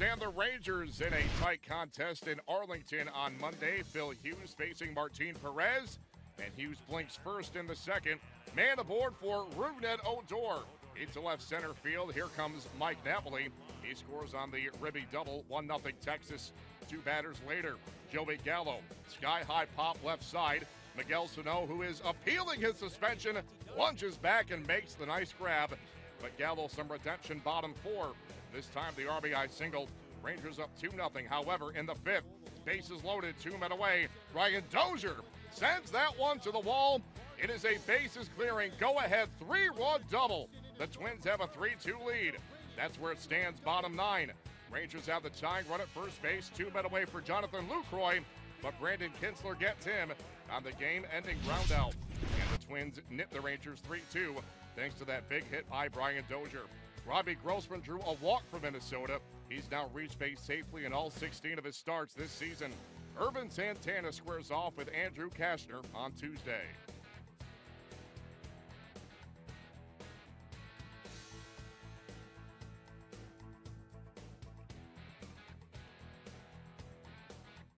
And the Rangers in a tight contest in Arlington on Monday. Phil Hughes facing Martin Perez, and Hughes blinks first in the second. Man aboard for Rougned Odor. Into left center field. Here comes Mike Napoli. He scores on the Ribby double, 1 0 Texas. Two batters later, Joey Gallo. Sky high pop left side. Miguel Sano, who is appealing his suspension, lunges back and makes the nice grab. But Gallo some redemption bottom four. This time the RBI single. Rangers up 2 0. However, in the fifth, bases loaded, two men away. Brian Dozier sends that one to the wall. It is a bases clearing, go ahead three run double. The Twins have a 3 2 lead. That's where it stands, bottom nine. Rangers have the tying run at first base, two men away for Jonathan Lucroy, but Brandon Kintzler gets him on the game ending groundout. The Twins nip the Rangers 3 2 thanks to that big hit by Brian Dozier. Robbie Grossman drew a walk for Minnesota. He's now reached base safely in all 16 of his starts this season. Ervin Santana squares off with Andrew Cashner on Tuesday.